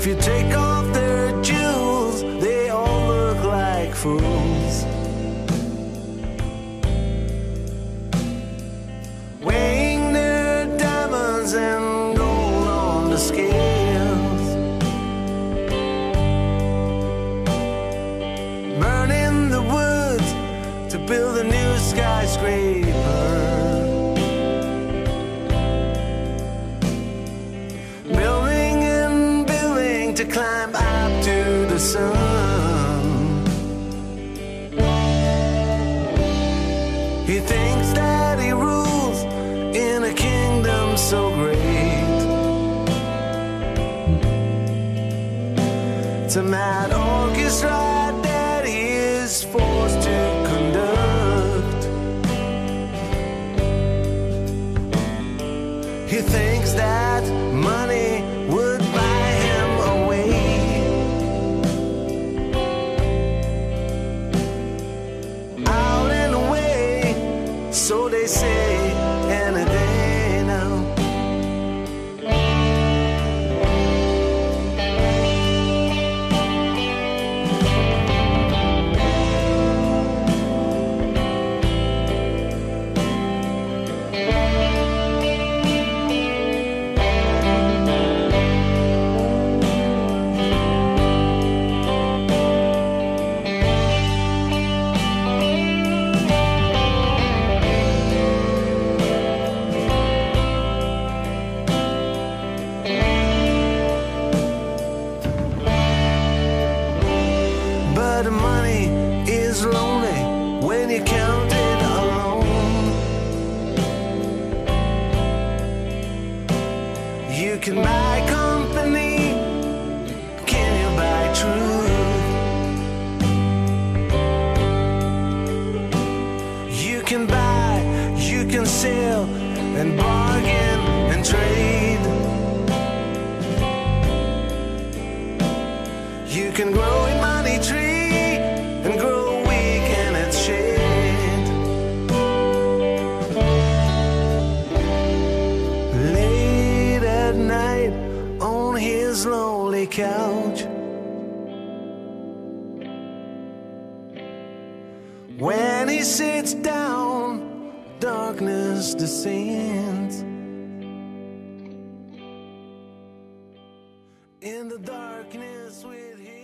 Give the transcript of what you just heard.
If you take off their jewels, they all look like fools. Weighing their diamonds and gold on the scales. Burning the woods to build a new skyscraper. To climb up to the sun. He thinks that he rules in a kingdom so great. It's a mad orchestra that he is forced to conduct. He thinks that money so can buy company, can you buy truth? You can buy, you can sell, and bargain and trade. You can grow a money tree lonely couch. When he sits down, darkness descends. In the darkness with him.